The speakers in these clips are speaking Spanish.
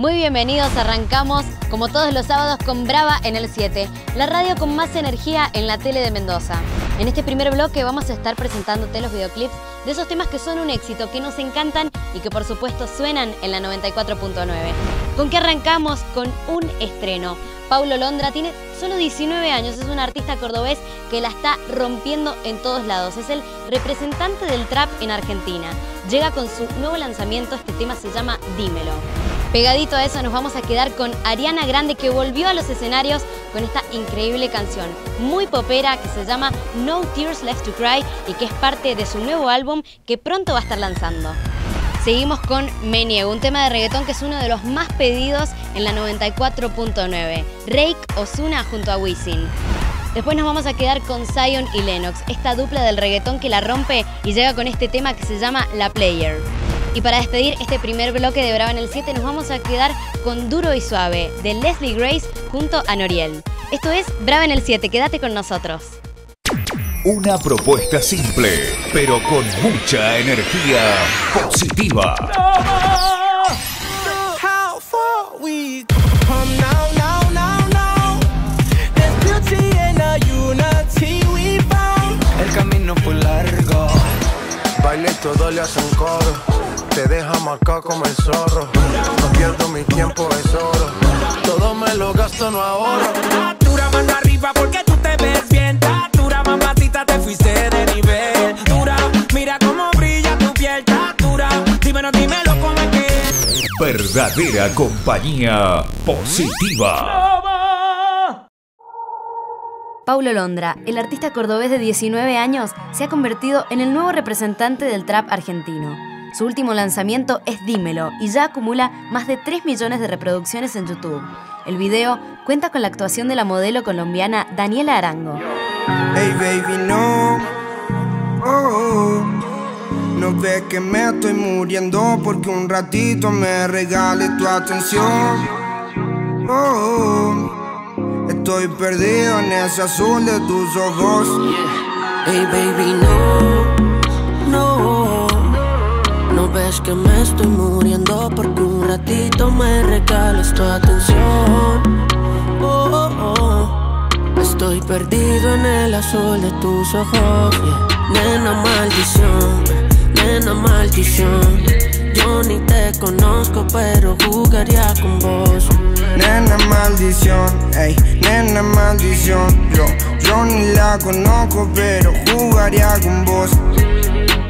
Muy bienvenidos, arrancamos como todos los sábados con Brava en el 7, la radio con más energía en la tele de Mendoza. En este primer bloque vamos a estar presentándote los videoclips de esos temas que son un éxito, que nos encantan y que por supuesto suenan en la 94.9. ¿Con qué arrancamos? Con un estreno. Paulo Londra tiene solo 19 años, es un artista cordobés que la está rompiendo en todos lados. Es el representante del trap en Argentina. Llega con su nuevo lanzamiento, este tema se llama Dímelo. Pegadito a eso nos vamos a quedar con Ariana Grande que volvió a los escenarios con esta increíble canción, muy popera que se llama No Tears Left to Cry y que es parte de su nuevo álbum que pronto va a estar lanzando. Seguimos con Me un tema de reggaetón que es uno de los más pedidos en la 94.9. Rake Osuna junto a Wisin. Después nos vamos a quedar con Zion y Lennox, esta dupla del reggaetón que la rompe y llega con este tema que se llama La Player. Y para despedir este primer bloque de Brava en el 7 nos vamos a quedar con Duro y Suave de Leslie Grace junto a Noriel. Esto es Brava en el 7, quédate con nosotros. Una propuesta simple, pero con mucha energía positiva. El camino fue largo, baile todo le hacen coro te deja marcado como el zorro. No pierdo mi tiempo, es oro. Todo me lo gasto, no ahorro. Dura mano arriba porque tú te ves bien. Dímelo, dímelo cómo es que. Verdadera compañía positiva. Paulo Londra, el artista cordobés de 19 años, se ha convertido en el nuevo representante del trap argentino. Su último lanzamiento es Dímelo y ya acumula más de 3 millones de reproducciones en YouTube. El video cuenta con la actuación de la modelo colombiana Daniela Arango. Hey baby, no. Oh, no ves que me estoy muriendo porque un ratito me regales tu atención. Oh, estoy perdido en ese azul de tus ojos. Hey baby, no, no ves que me estoy muriendo porque un ratito me regales tu atención. Oh, oh, oh. Estoy perdido en el azul de tus ojos. Nena maldición, nena maldición. Yo ni te conozco, pero jugaría con vos. Nena maldición, ey, nena maldición. Yo, yo ni la conozco, pero jugaría con vos.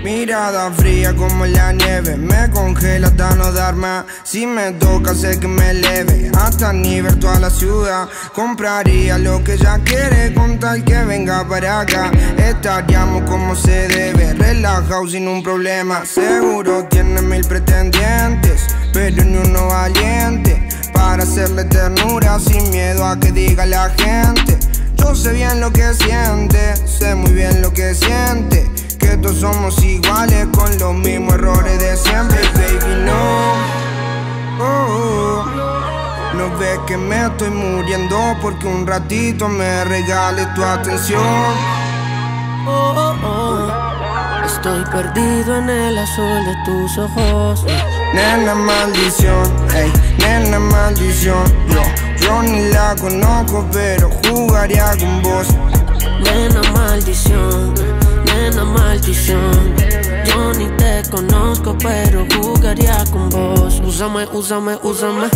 Mirada fría como la nieve. Me congela hasta no dar más. Si me toca sé que me eleve. Hasta nivel toda la ciudad. Compraría lo que ella quiere Con tal que venga para acá. Estaríamos como se debe. Relajado sin un problema. Seguro tiene mil pretendientes Pero ni uno valiente. Para hacerle ternura Sin miedo a que diga la gente. Yo sé bien lo que siente Sé muy bien lo que siente somos iguales con los mismos errores de siempre, baby, no. Oh, no ves que me estoy muriendo porque un ratito me regales tu atención. Oh, oh, oh. Estoy perdido en el azul de tus ojos. Nena maldición, ey, nena maldición. Yo, yo ni la conozco, pero jugaría con vos. Nena maldición maldición. Yo ni te conozco, pero jugaría con vos. Úsame, úsame, úsame.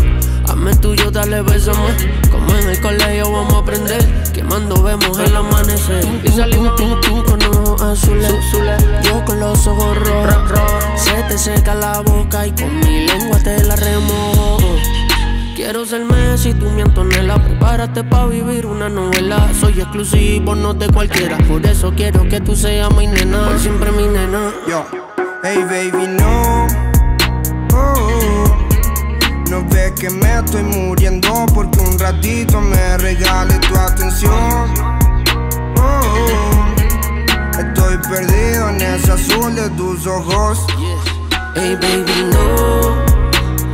Hazme tuyo, dale, bésame. Como en el colegio vamos a aprender. Quemando vemos el amanecer. Y salimos tú, tú con ojos azules. Yo con los ojos rojos. Se te seca la boca y con mi lengua te la remojo. Quiero ser Messi, tú mi Antonella. Prepárate pa' vivir una novela. Soy exclusivo, no de cualquiera. Por eso quiero que tú seas mi nena. Por siempre mi nena. Yo, hey baby, no. Oh, No ves que me estoy muriendo Porque un ratito me regales tu atención. Oh, Estoy perdido en ese azul de tus ojos. Hey baby, no,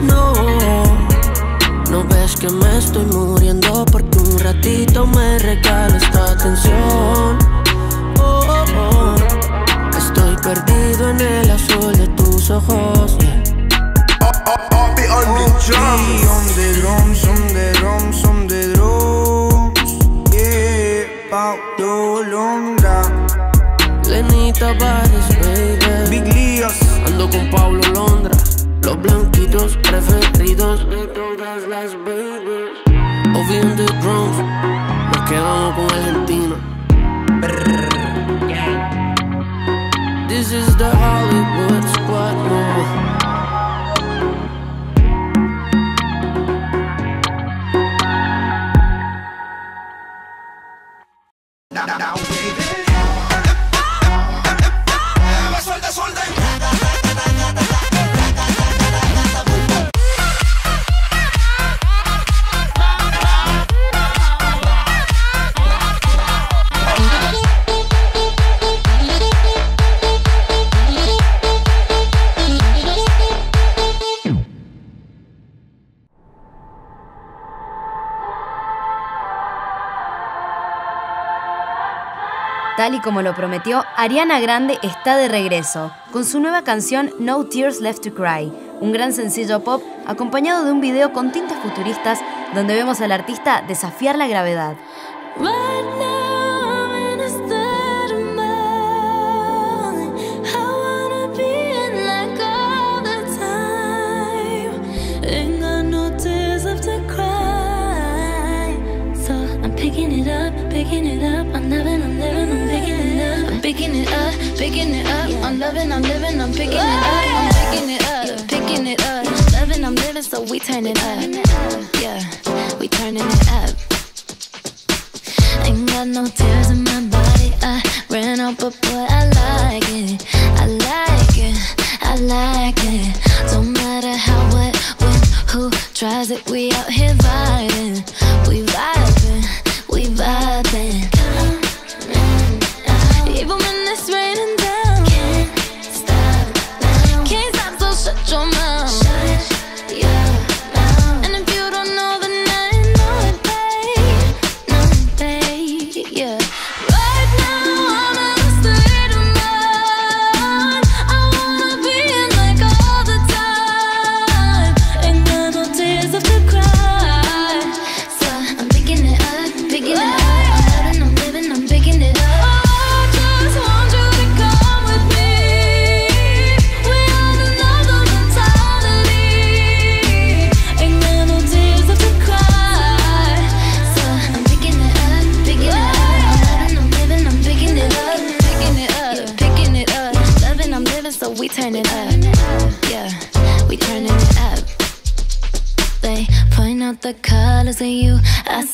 no no ves que me estoy muriendo porque un ratito me regala esta atención. Oh, oh. oh. Estoy perdido en el azul de tus ojos. Yeah. Oh, oh, oh, be on the drums. on the drums, on the drums, on the drums. Yeah, Paulo Londra. Lenita Paris, baby. Big Lias. Ando con Paulo Londra. Los blanquitos preferidos de todas las babies. Ovi on the drums, nos quedamos con Argentina. Brrr. This is the Hollywood squad, no. Y como lo prometió, Ariana Grande está de regreso con su nueva canción No Tears Left to Cry, un gran sencillo pop acompañado de un video con tintes futuristas donde vemos al artista desafiar la gravedad. picking it up. I'm loving, I'm living. picking it up, picking it up. I'm loving, I'm living, I'm picking it up, I'm picking it up, picking it up. Loving, I'm living, so we turn it up. Yeah, we turning it up. Ain't got no tears in my body. I ran out, but boy, I like it. I like it. I like it. Don't matter how, what, when, who tries it. We out here vibing.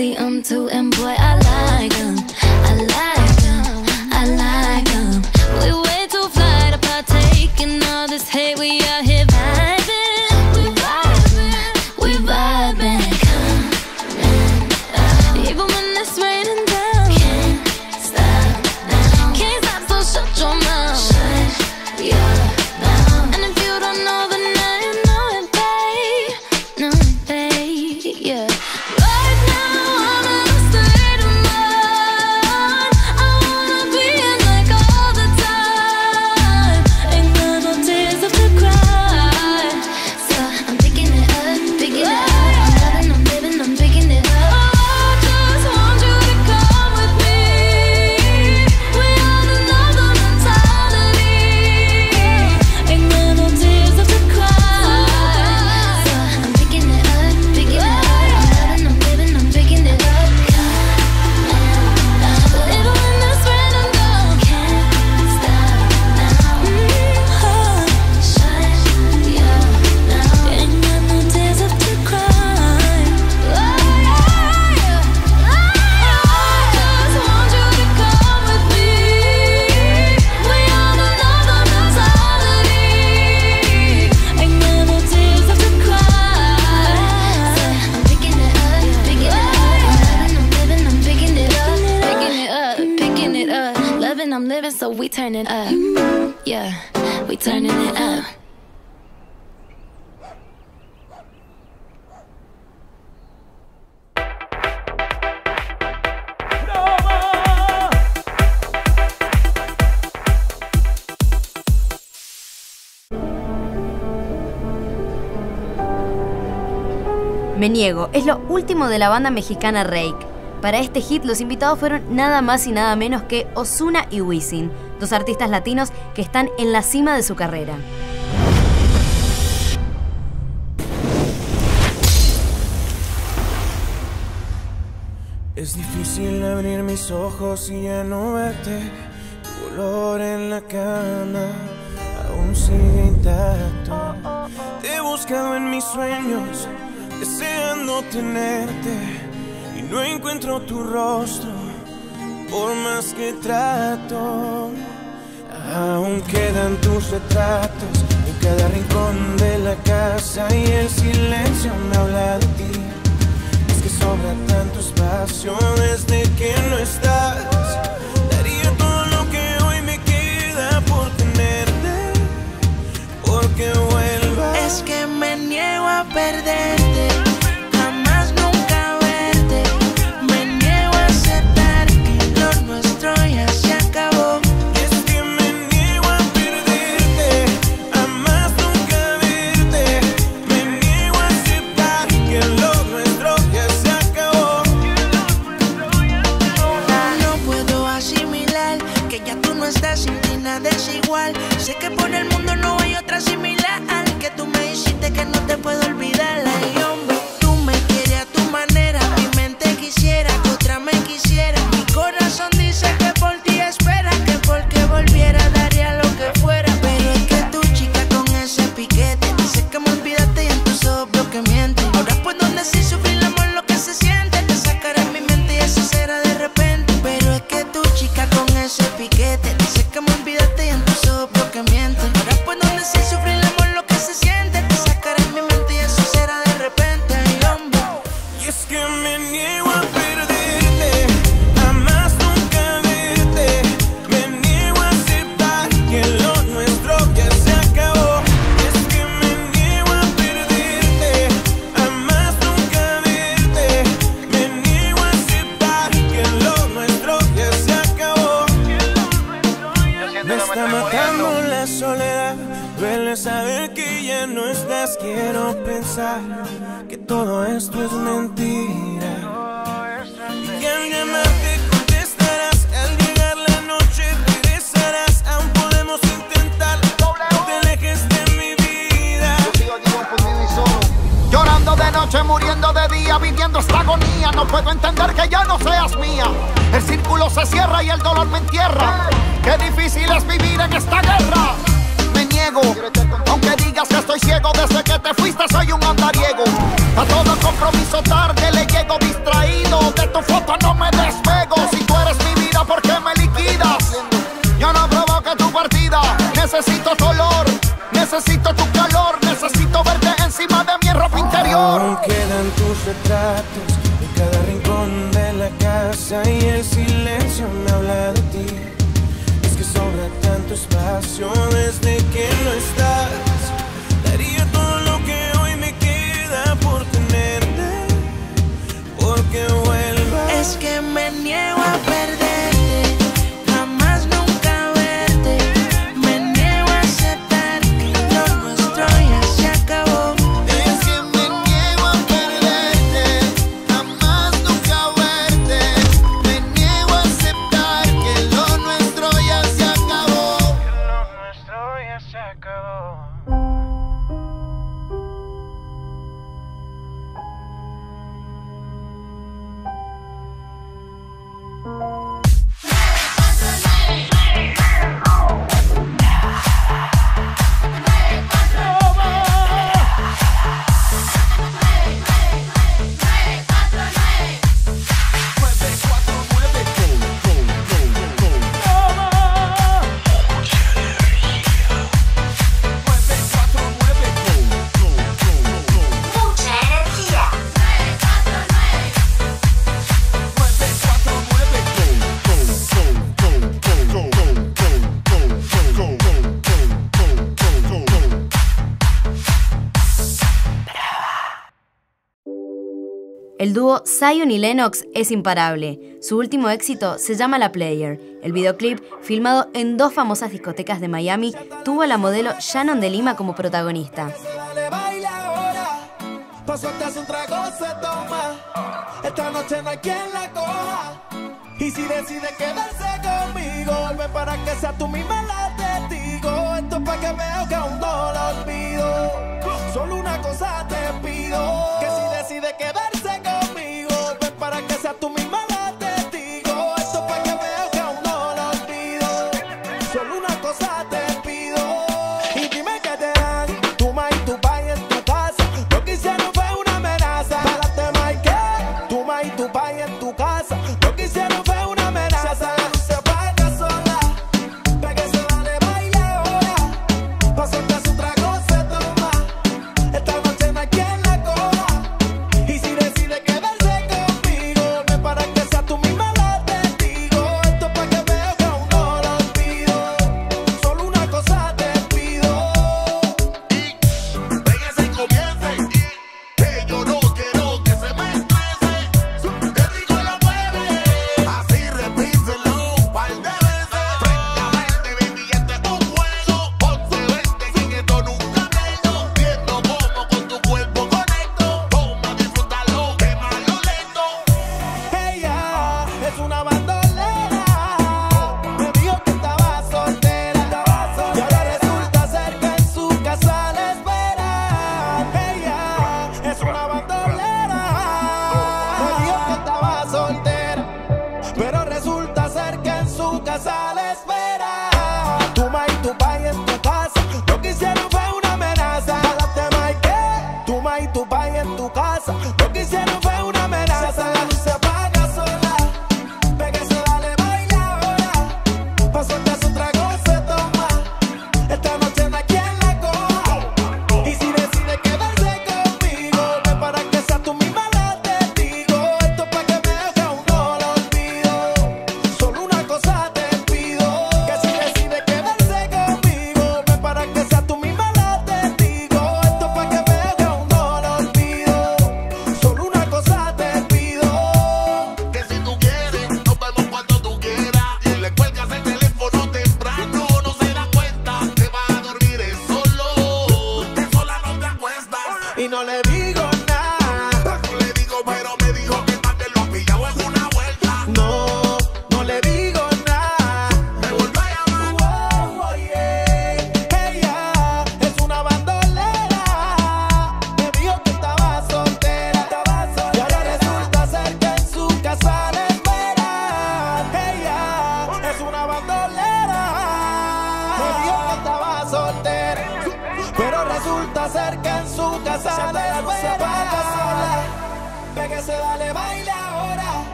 See, I'm too Niego es lo último de la banda mexicana Rake. Para este hit los invitados fueron nada más y nada menos que Osuna y Wisin, dos artistas latinos que están en la cima de su carrera. Es difícil abrir mis ojos y ya no verte. Tu olor en la cama aún sigue intacto. Te he buscado en mis sueños deseando tenerte y no encuentro tu rostro por más que trato. Aún quedan tus retratos en cada rincón de la casa y el silencio me habla de ti. Es que sobra tanto espacio desde que no estás. Daría todo lo que hoy me queda por tenerte, porque vuelvas. Es niego a perderte. Zion y Lennox es imparable. Su último éxito se llama La Player. El videoclip, filmado en dos famosas discotecas de Miami, tuvo a la modelo Shannon de Lima como protagonista. Solo una cosa te pido.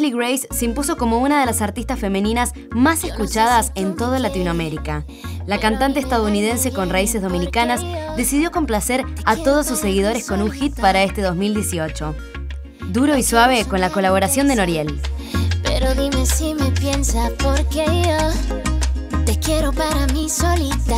Leslie Grace se impuso como una de las artistas femeninas más escuchadas en toda Latinoamérica. La cantante estadounidense con raíces dominicanas decidió complacer a todos sus seguidores con un hit para este 2018. Duro y suave con la colaboración de Noriel. Pero dime si me piensa porque yo te quiero para mí solita.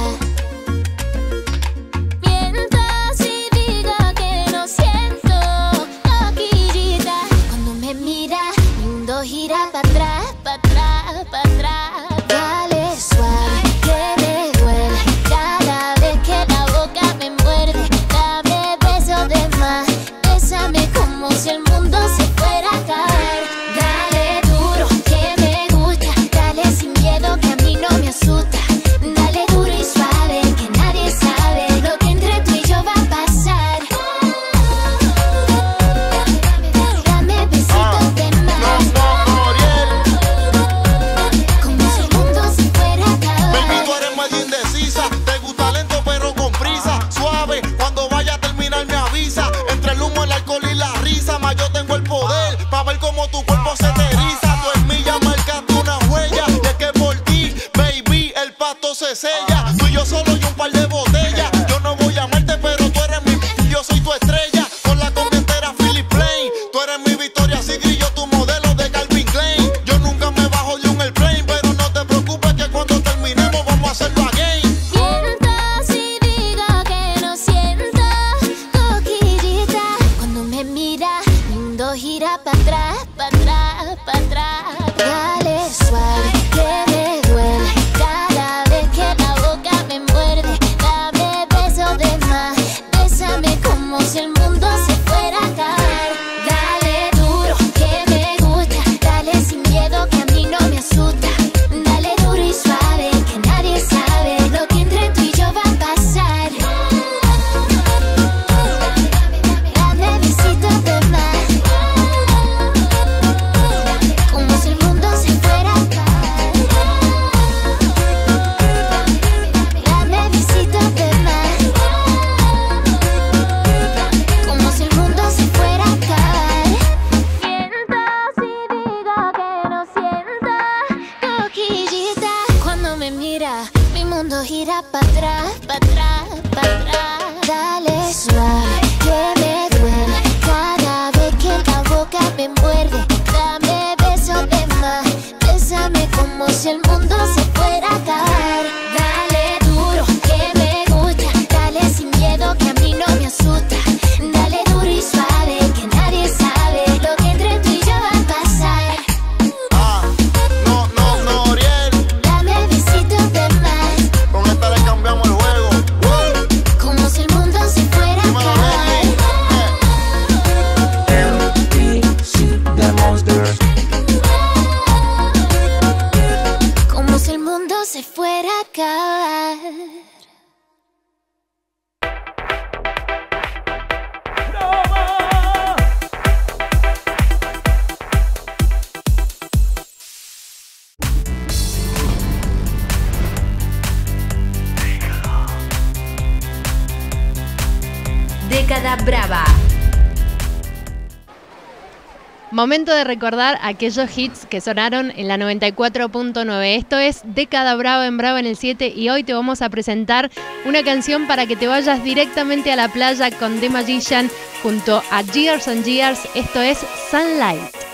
Momento de recordar aquellos hits que sonaron en la 94.9. Esto es Década Brava en Brava en el 7 y hoy te vamos a presentar una canción para que te vayas directamente a la playa con The Magician junto a Years and Years. Esto es Sunlight.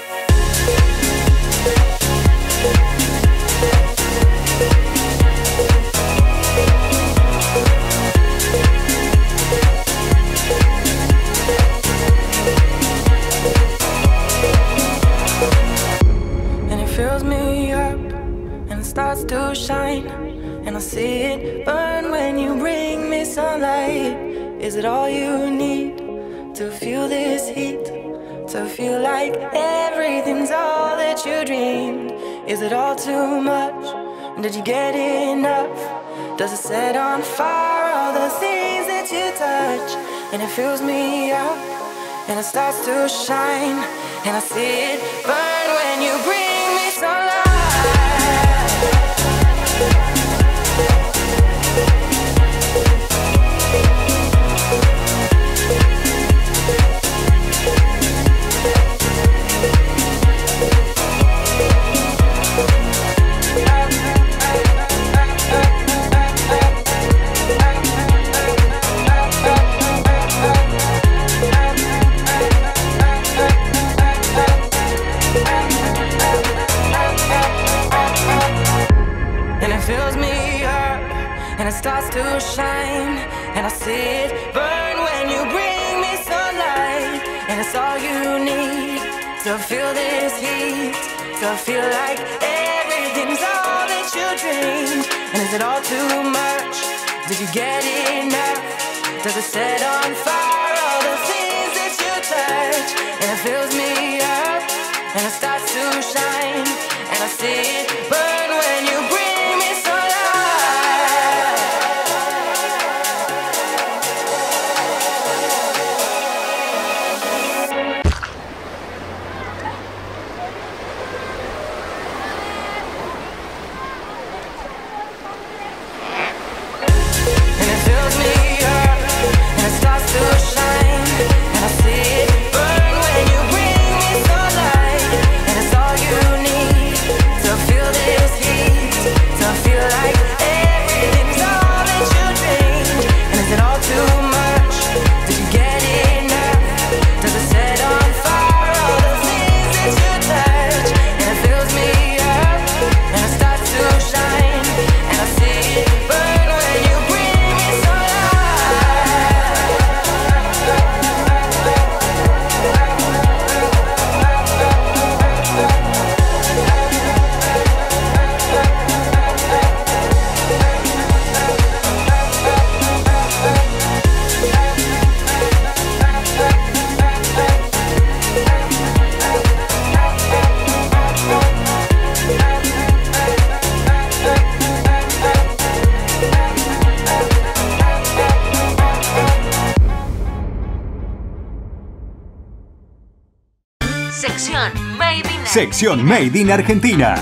Starts to shine and I see it burn when you bring me sunlight. Is it all you need to feel this heat? To feel like everything's all that you dreamed? Is it all too much? Did you get enough? Does it set on fire all the things that you touch? And it fills me up and it starts to shine and I see it burn shine and I see it burn when you bring me sunlight. And it's all you need to feel this heat to feel like everything's all that you dreamed and is it all too much? Did you get enough? Does it set on fire all the things that you touch? And it fills me up and it starts to shine and I see it burn Made in Argentina.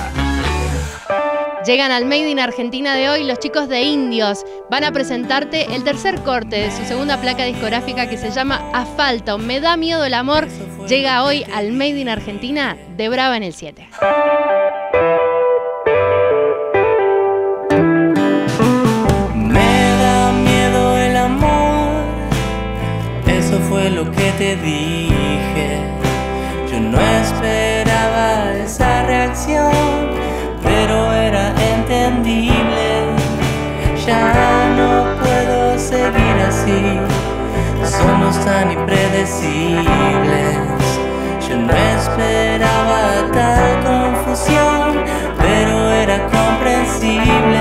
Llegan al Made in Argentina de hoy los chicos de Indios. Van a presentarte el tercer corte de su segunda placa discográfica que se llama Asfalto. Me da miedo el amor. Llega hoy al Made in Argentina de Brava en el 7. Tan impredecibles. Yo no esperaba tal confusión, pero era comprensible.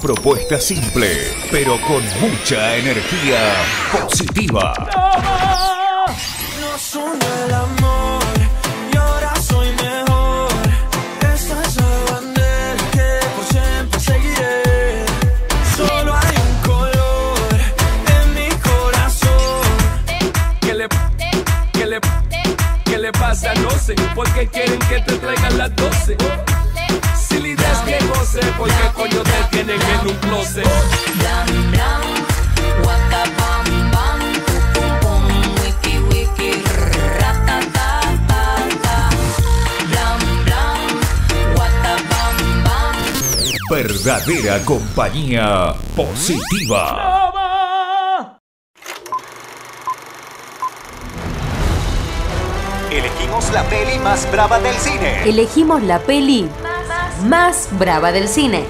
Propuesta simple, pero con mucha energía positiva. Nos une el amor y ahora soy mejor. Esta es la bandera que por siempre seguiré. Solo hay un color en mi corazón. ¿Qué le, qué le, qué le pasa? No sé, porque quieren que te traigan las 12. Si la idea es que goce, porque coño te en un closet. Blam blam, waka bam bam, pum pum, wiki wiki, ratatata. Blam blam, waka bam bam. Verdadera compañía positiva. Elegimos la peli más brava del cine. Elegimos la peli más brava del cine.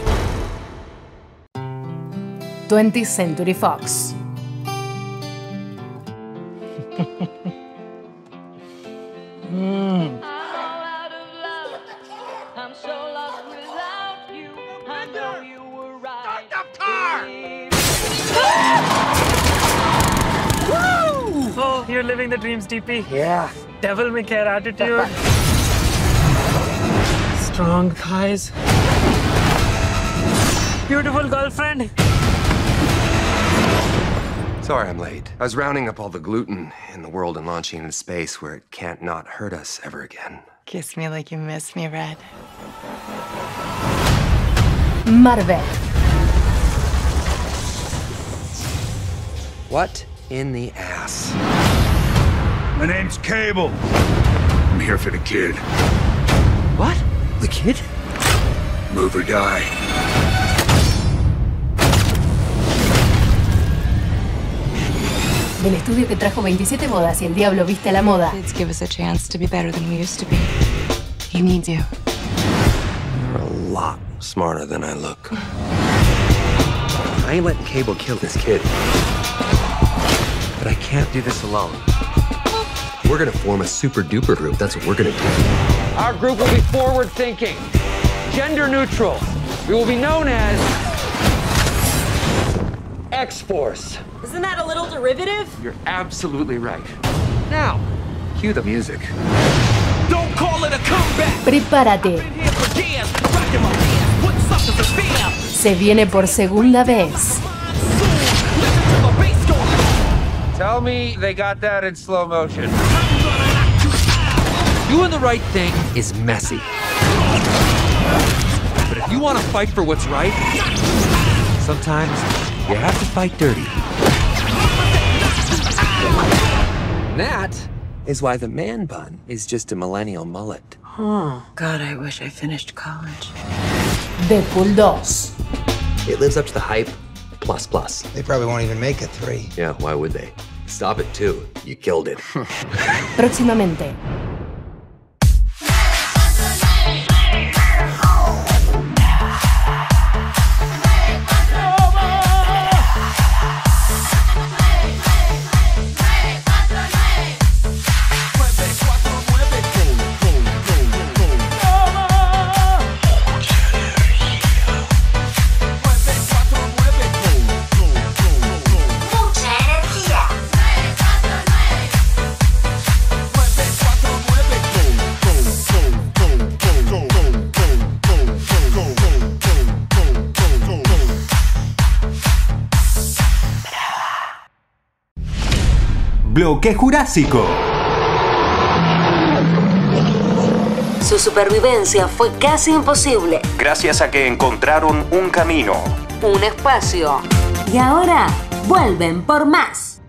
20th Century Fox. Oh, you're living the dreams, DP. Yeah. Devil may care attitude. Strong thighs. Beautiful girlfriend. Sorry I'm late. I was rounding up all the gluten in the world and launching into space where it can't not hurt us ever again. Kiss me like you miss me, Red. Marvel. What in the ass? My name's Cable. I'm here for the kid. What? The kid? Move or die. Del estudio que trajo 27 bodas y el diablo viste a la moda. Kids give us a chance to be better than we used to be. He needs you. You're a lot smarter than I look. I ain't letting Cable kill this kid. But I can't do this alone. We're gonna form a super duper group. That's what we're gonna do. Our group will be forward thinking, gender neutral. We will be known as X Force. Isn't that a little derivative? You're absolutely right. Now, Cue the music. don't call it a comeback. Prepárate. Here for years, rocking my hands, put suckers to fear. Se viene por segunda vez. Tell me they got that in slow motion. Doing the right thing is messy. But if you want to fight for what's right, sometimes you have to fight dirty. That is why the man bun is just a millennial mullet. Oh, God, I wish I finished college. Deadpool 2. It lives up to the hype, plus plus. They probably won't even make it three. Yeah, why would they? Stop it too. You killed it. Próximamente. Bloque Jurásico. Su supervivencia fue casi imposible. Gracias a que encontraron un camino. Un espacio. Y ahora vuelven por más.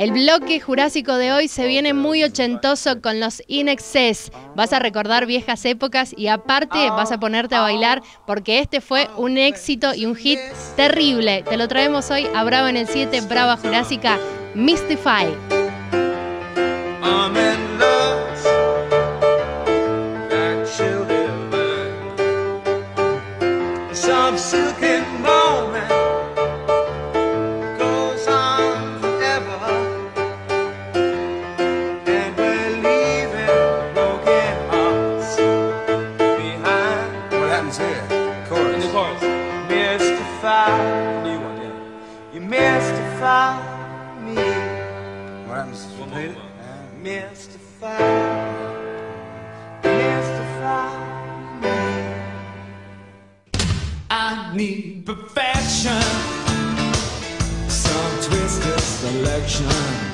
El bloque jurásico de hoy se viene muy ochentoso con los In Excess. Vas a recordar viejas épocas y aparte vas a ponerte a bailar porque este fue un éxito y un hit terrible. Te lo traemos hoy a Bravo en el 7, Brava Jurásica, Mystify. Perfection, some twisted selection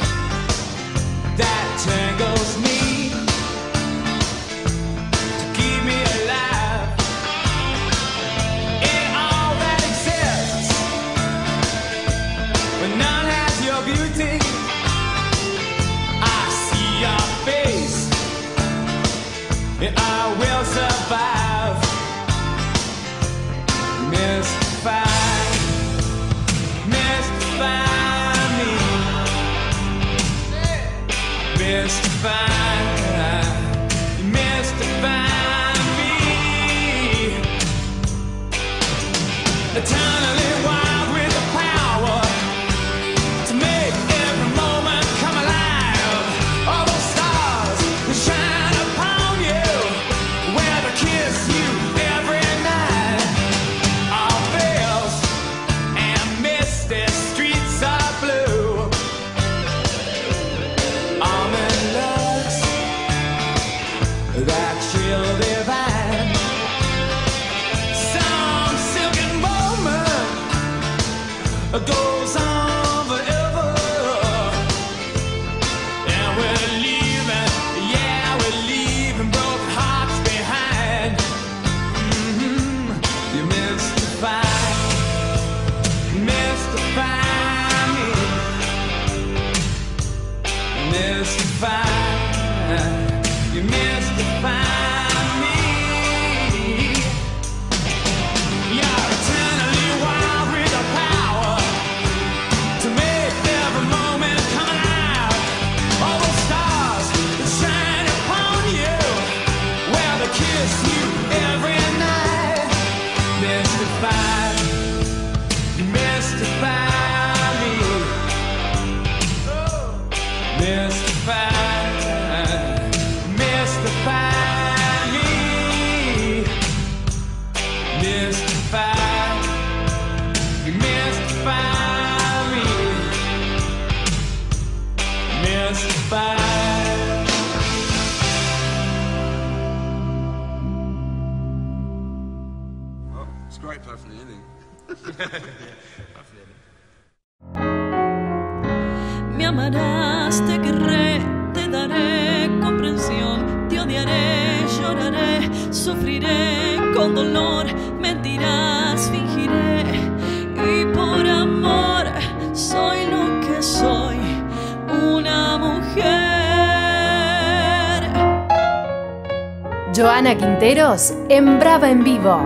en Brava en Vivo.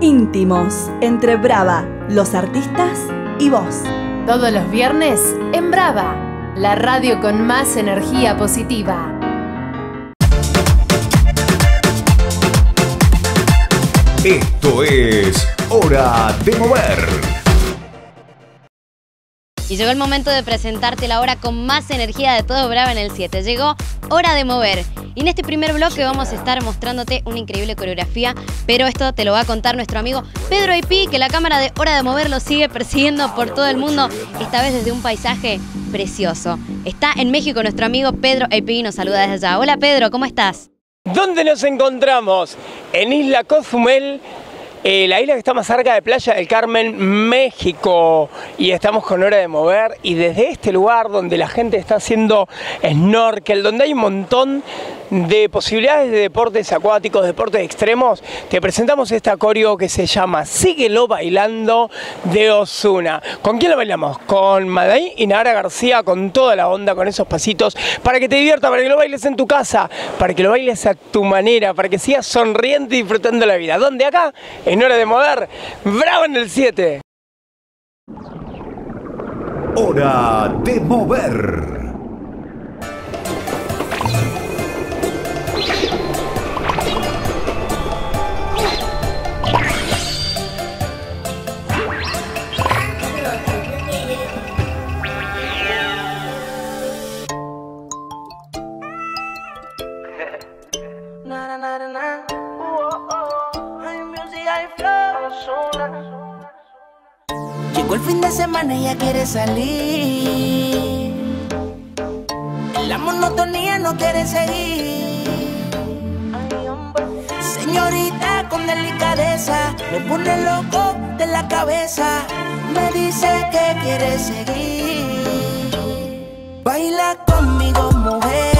Íntimos entre Brava, los artistas y vos. Todos los viernes en Brava, la radio con más energía positiva. Esto es Hora de Mover. Y llegó el momento de presentarte la hora con más energía de todo Brava en el 7. Llegó Hora de Mover. Y en este primer bloque vamos a estar mostrándote una increíble coreografía, pero esto te lo va a contar nuestro amigo Pedro IP, que la cámara de Hora de Mover lo sigue persiguiendo por todo el mundo, esta vez desde un paisaje precioso. Está en México nuestro amigo Pedro IP nos saluda desde allá. Hola Pedro, ¿cómo estás? ¿Dónde nos encontramos? En Isla Cozumel, eh, la isla que está más cerca de Playa del Carmen, México. Y estamos con hora de mover. Y desde este lugar donde la gente está haciendo snorkel, donde hay un montón de posibilidades de deportes acuáticos, deportes extremos, te presentamos esta coreo que se llama Síguelo Bailando de Osuna. ¿Con quién lo bailamos? Con Madai y Nara García, con toda la onda, con esos pasitos, para que te divierta, para que lo bailes en tu casa, para que lo bailes a tu manera, para que sigas sonriente y disfrutando la vida. ¿Dónde acá? En hora de mover. ¡Bravo en el 7! Hora de Mover. Na na na na Llegó el fin de semana ya quiere salir. La monotonía no quiere seguir. Señorita con delicadeza, me pone loco de la cabeza. Me dice que quiere seguir. Baila conmigo, mujer.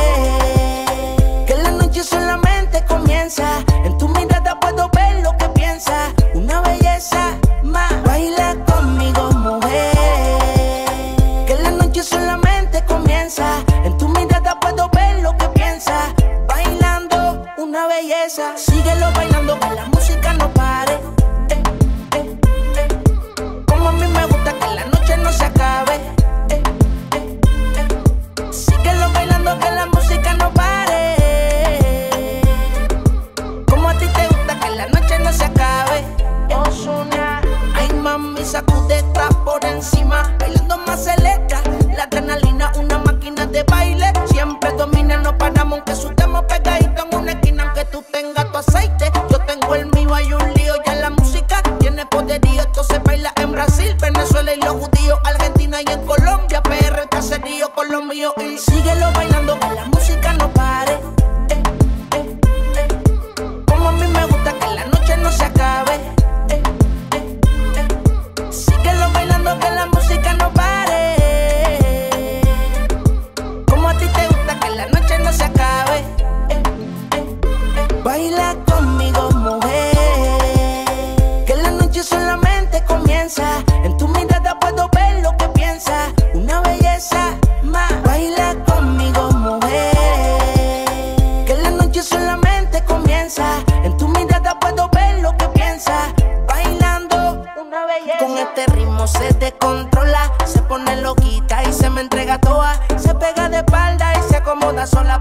sola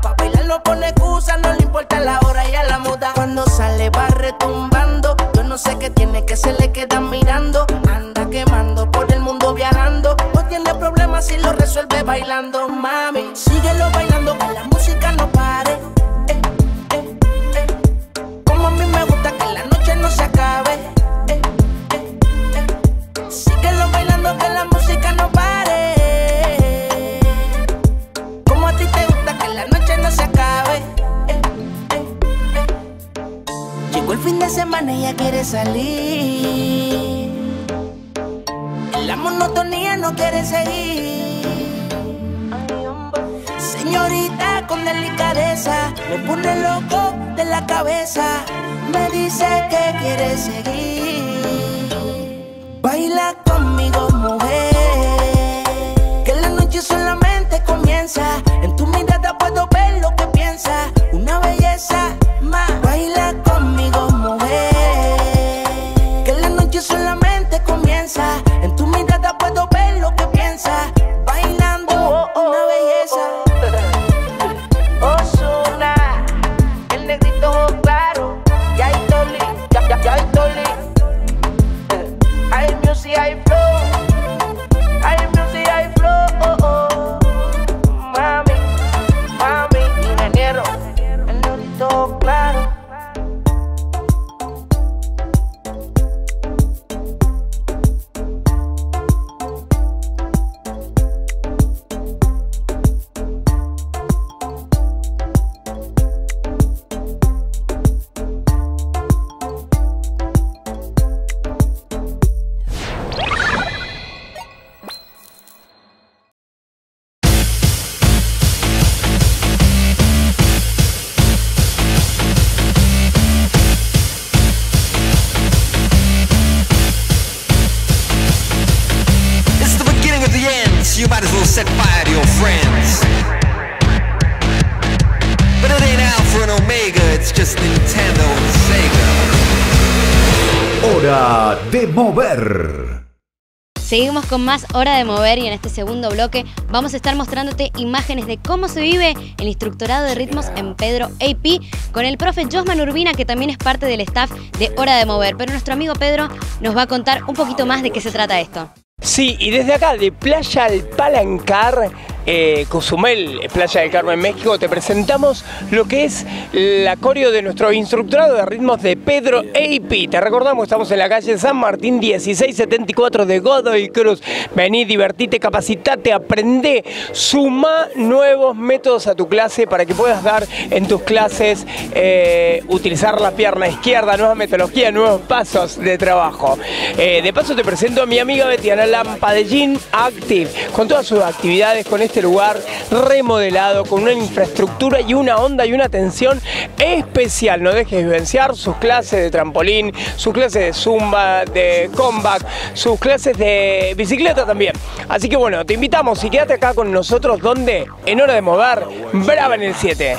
Seguimos con más Hora de Mover y en este segundo bloque vamos a estar mostrándote imágenes de cómo se vive el instructorado de ritmos en Pedro AP con el profe Josman Urbina que también es parte del staff de Hora de Mover. Pero nuestro amigo Pedro nos va a contar un poquito más de qué se trata esto. Sí, y desde acá, de Playa al Palancar, eh, Cozumel, Playa del Carmen, México, te presentamos lo que es la coreo de nuestro instructorado de ritmos de Pedro AP. Te recordamos, estamos en la calle San Martín 1674 de Godoy Cruz. Vení, divertite, capacitate, aprende, suma nuevos métodos a tu clase para que puedas dar en tus clases, eh, utilizar la pierna izquierda, nuevas metodologías, nuevos pasos de trabajo. Eh, de paso te presento a mi amiga Betiana Lampadellín Active, con todas sus actividades, con este lugar remodelado, con una infraestructura y una onda y una atención especial. No dejes de vivenciar sus clases de trampolín, sus clases de zumba, de combat, sus clases de bicicleta también. Así que bueno, te invitamos y quédate acá con nosotros donde en hora de mover, Brava en el 7.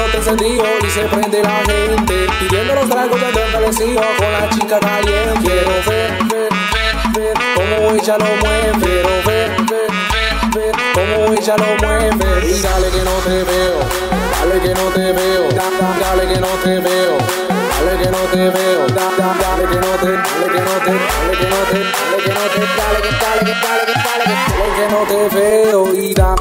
Encendido y se prende la gente Pidiendo los tragos ya entalecido con la chica caliente Quiero ver, ver, ver, cómo ella lo mueve Quiero ver, ver, ver, cómo ella lo mueve Y dale que no te veo, dale que no te veo da- da- Dale que no te veo, dale que no te veo da- da- Dale que no te, dale que no te, dale que no te, dale que no te Dale que, dale que, dale que, dale que Dale que no te veo y da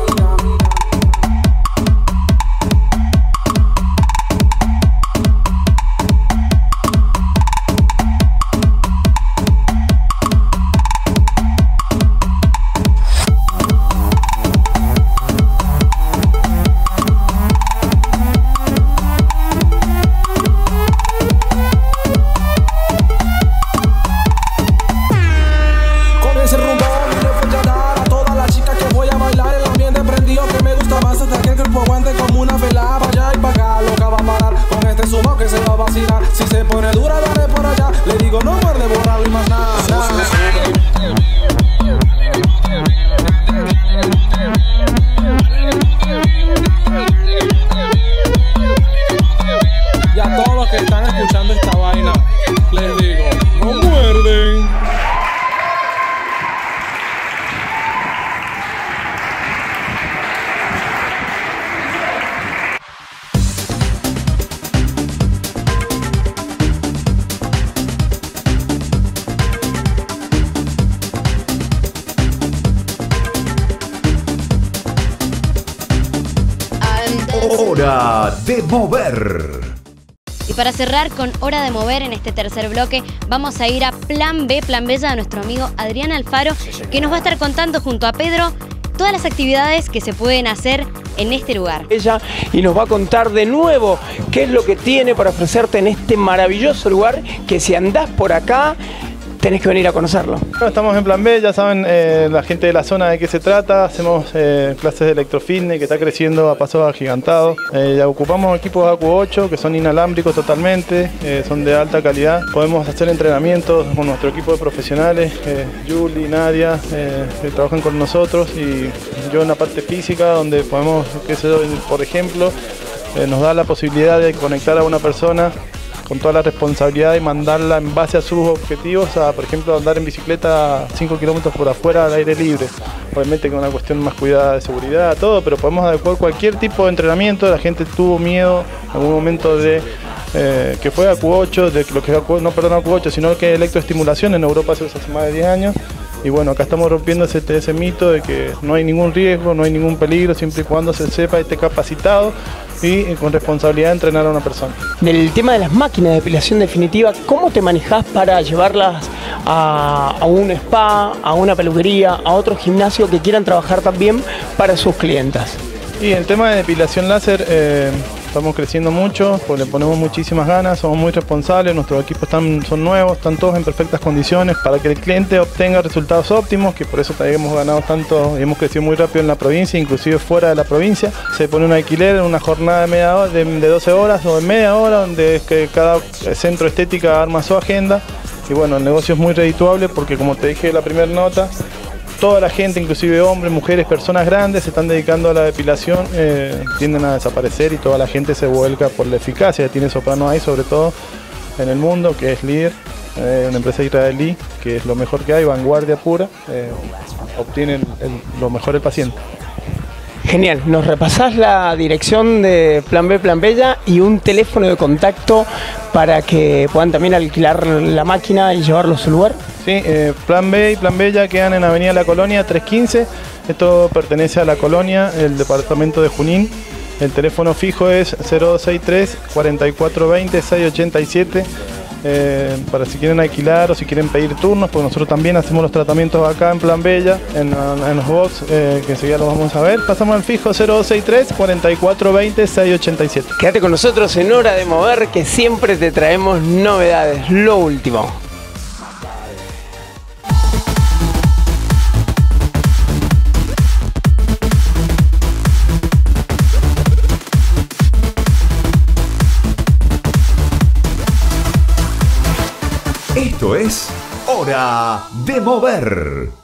Almanada. Cerrar con Hora de Mover en este tercer bloque, vamos a ir a Plan B, Plan Bella de nuestro amigo Adrián Alfaro, que nos va a estar contando junto a Pedro todas las actividades que se pueden hacer en este lugar. Ella y nos va a contar de nuevo qué es lo que tiene para ofrecerte en este maravilloso lugar que si andás por acá tenés que venir a conocerlo. Estamos en Plan B, ya saben eh, la gente de la zona de qué se trata. Hacemos eh, clases de electrofitness que está creciendo a pasos agigantados. Eh, ya ocupamos equipos AQ8 que son inalámbricos totalmente, eh, son de alta calidad. Podemos hacer entrenamientos con nuestro equipo de profesionales, Julie, Nadia, que trabajan con nosotros y yo en la parte física donde podemos, qué sé yo, por ejemplo, nos da la posibilidad de conectar a una persona con toda la responsabilidad y mandarla en base a sus objetivos a, por ejemplo, andar en bicicleta 5 kilómetros por afuera al aire libre. Obviamente con una cuestión más cuidada de seguridad, todo, pero podemos adecuar cualquier tipo de entrenamiento. La gente tuvo miedo en algún momento de eh, que fue AQ8, de lo que no perdón AQ8, sino que electroestimulación en Europa hace más de 10 años. Y bueno, acá estamos rompiendo ese, ese mito de que no hay ningún riesgo, no hay ningún peligro, siempre y cuando se sepa y esté capacitado y eh, con responsabilidad de entrenar a una persona. Del tema de las máquinas de depilación definitiva, ¿cómo te manejás para llevarlas a, a un spa, a una peluquería, a otro gimnasio que quieran trabajar también para sus clientas? Y el tema de depilación láser, eh, estamos creciendo mucho, pues le ponemos muchísimas ganas, somos muy responsables, nuestros equipos están, son nuevos, están todos en perfectas condiciones para que el cliente obtenga resultados óptimos, que por eso también hemos ganado tanto y hemos crecido muy rápido en la provincia, inclusive fuera de la provincia. Se pone un alquiler en una jornada de, media de, de 12 horas o de media hora, donde cada centro estética arma su agenda. Y bueno, el negocio es muy redituable porque como te dije en la primera nota, toda la gente, inclusive hombres, mujeres, personas grandes, se están dedicando a la depilación, eh, tienden a desaparecer y toda la gente se vuelca por la eficacia. Tiene Soprano ahí, sobre todo en el mundo, que es líder, eh, una empresa israelí, que es lo mejor que hay, vanguardia pura, eh, obtiene lo mejor el paciente. Genial, nos repasás la dirección de Plan B, Plan Bella y un teléfono de contacto para que puedan también alquilar la máquina y llevarlo a su lugar. Sí, eh, Plan B y Plan B ya quedan en Avenida La Colonia 315. Esto pertenece a La Colonia, el departamento de Junín. El teléfono fijo es 0263 4420 687. Eh, para si quieren alquilar o si quieren pedir turnos, porque nosotros también hacemos los tratamientos acá en Plan Bella, en, los box, eh, que enseguida los vamos a ver. Pasamos al fijo 0263 4420 687. Quédate con nosotros en Hora de Mover que siempre te traemos novedades, lo último. Hora de mover.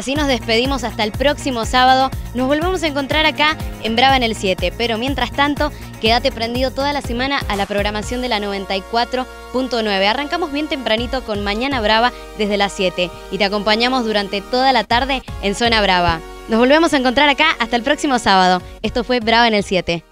Así nos despedimos hasta el próximo sábado. Nos volvemos a encontrar acá en Brava en el 7. Pero mientras tanto, quédate prendido toda la semana a la programación de la 94.9. Arrancamos bien tempranito con Mañana Brava desde las 7 y te acompañamos durante toda la tarde en Zona Brava. Nos volvemos a encontrar acá hasta el próximo sábado. Esto fue Brava en el 7.